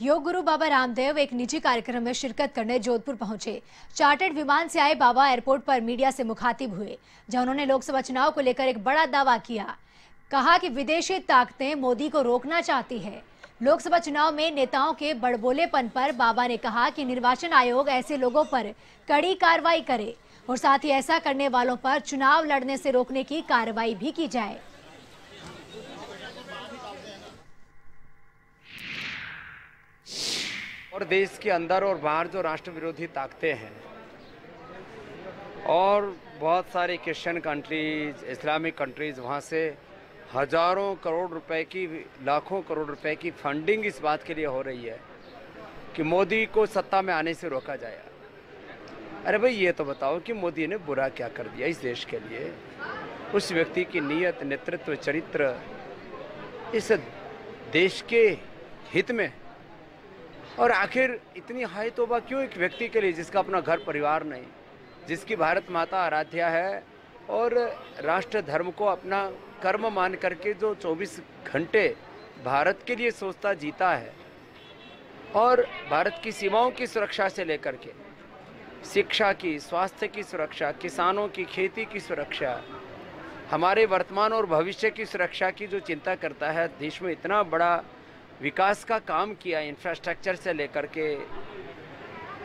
योग गुरु बाबा रामदेव एक निजी कार्यक्रम में शिरकत करने जोधपुर पहुँचे। चार्टर्ड विमान से आए बाबा एयरपोर्ट पर मीडिया से मुखातिब हुए, जहाँ उन्होंने लोकसभा चुनाव को लेकर एक बड़ा दावा किया। कहा कि विदेशी ताकतें मोदी को रोकना चाहती है। लोकसभा चुनाव में नेताओं के बड़बोलेपन पर बाबा ने कहा कि निर्वाचन आयोग ऐसे लोगों पर कड़ी कार्रवाई करे और साथ ही ऐसा करने वालों पर चुनाव लड़ने से रोकने की कार्रवाई भी की जाए। और देश के अंदर और बाहर जो राष्ट्र विरोधी ताकतें हैं और बहुत सारे क्रिश्चियन कंट्रीज़ इस्लामिक कंट्रीज़ वहाँ से हज़ारों करोड़ रुपए की, लाखों करोड़ रुपए की फंडिंग इस बात के लिए हो रही है कि मोदी को सत्ता में आने से रोका जाए। अरे भाई, ये तो बताओ कि मोदी ने बुरा क्या कर दिया इस देश के लिए। उस व्यक्ति की नीयत, नेतृत्व, चरित्र इस देश के हित में और आखिर इतनी हाई तोबा क्यों एक व्यक्ति के लिए जिसका अपना घर परिवार नहीं, जिसकी भारत माता आराध्या है और राष्ट्र धर्म को अपना कर्म मान करके जो 24 घंटे भारत के लिए सोचता जीता है और भारत की सीमाओं की सुरक्षा से लेकर के, शिक्षा की, स्वास्थ्य की सुरक्षा, किसानों की, खेती की सुरक्षा, हमारे वर्तमान और भविष्य की सुरक्षा की जो चिंता करता है, देश में इतना बड़ा विकास का काम किया इंफ्रास्ट्रक्चर से लेकर के,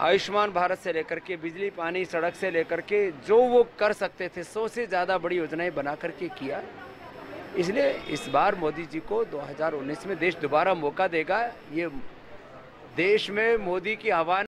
आयुष्मान भारत से लेकर के, बिजली, पानी, सड़क से लेकर के, जो वो कर सकते थे, सौ से ज़्यादा बड़ी योजनाएँ बना करके किया। इसलिए इस बार मोदी जी को 2019 में देश दोबारा मौका देगा। ये देश में मोदी की आह्वान